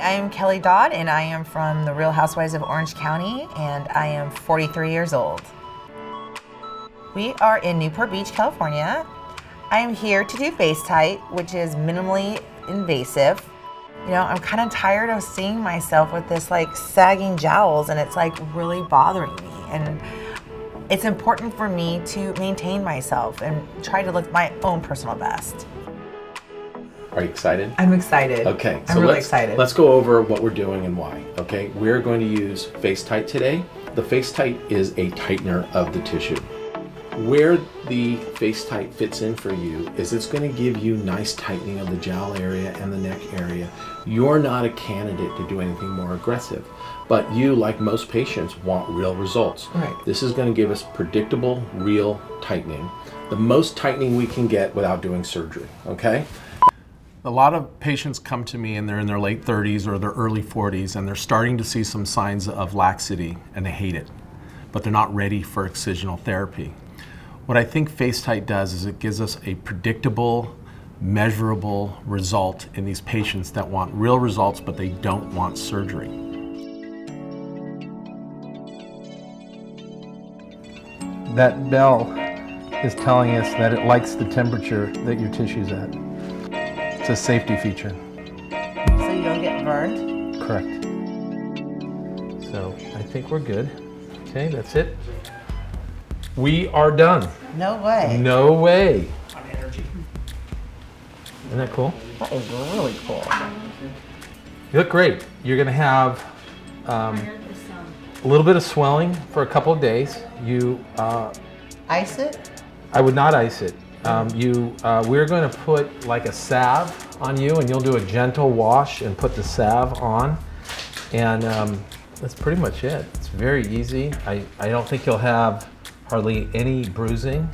I am Kelly Dodd, and I am from the Real Housewives of Orange County, and I am 43 years old. We are in Newport Beach, California. I am here to do FaceTite, which is minimally invasive. You know, I'm kind of tired of seeing myself with this like sagging jowls, and it's like really bothering me. And it's important for me to maintain myself and try to look my own personal best. Are you excited? I'm excited. Okay, I'm really let's, excited. Let's go over what we're doing and why. Okay, we're going to use FaceTite today. The FaceTite is a tightener of the tissue. Where the FaceTite fits in for you is it's going to give you nice tightening of the jowl area and the neck area. You're not a candidate to do anything more aggressive, but you, like most patients, want real results. Right. This is going to give us predictable, real tightening. The most tightening we can get without doing surgery, okay? A lot of patients come to me and they're in their late 30s or their early 40s and they're starting to see some signs of laxity and they hate it, but they're not ready for excisional therapy. What I think FaceTite does is it gives us a predictable, measurable result in these patients that want real results but they don't want surgery. That bell is telling us that it likes the temperature that your tissue's at. A safety feature. so you don't get burned. Correct. So I think we're good. Okay, that's it. We are done. No way. No way. On energy. Isn't that cool? That is really cool. You look great. You're gonna have um, a little bit of swelling for a couple of days. You, uh, Ice it. I would not ice it. Um, you, uh, we're going to put like a salve on you, and you'll do a gentle wash and put the salve on, and um, that's pretty much it. It's very easy. I, I don't think you'll have hardly any bruising,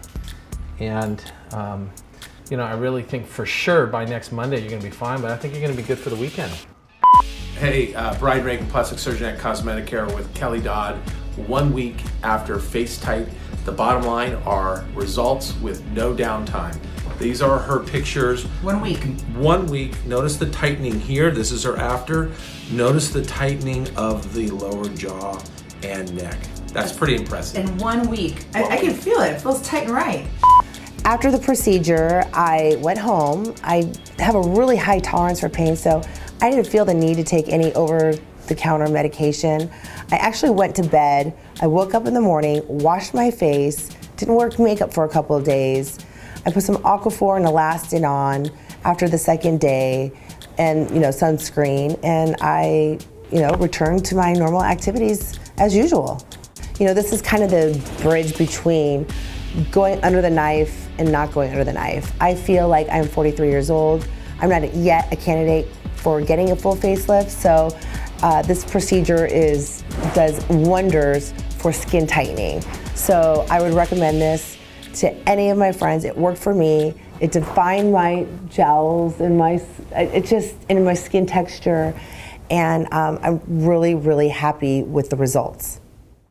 and um, you know I really think for sure by next Monday you're going to be fine. But I think you're going to be good for the weekend. Hey, uh, Brian Reagan, plastic surgeon at Cosmetic Care with Kelly Dodd. One week after FaceTite, the bottom line are results with no downtime. These are her pictures. One week. One week. Notice the tightening here. This is her after. Notice the tightening of the lower jaw and neck. That's pretty impressive. In one week. I, I can feel it. It feels tight and right. After the procedure, I went home. I have a really high tolerance for pain, so I didn't feel the need to take any over the counter medication. I actually went to bed. I woke up in the morning, washed my face, didn't wear makeup for a couple of days. I put some Aquaphor and Elastin on after the second day and, you know, sunscreen, and I, you know, returned to my normal activities as usual. You know, this is kind of the bridge between going under the knife and not going under the knife. I feel like I'm 43 years old. I'm not yet a candidate for getting a full facelift, so uh, this procedure is does wonders for skin tightening. So I would recommend this to any of my friends. It worked for me. It defined my jowls and my it just in my skin texture, and um, I'm really really happy with the results.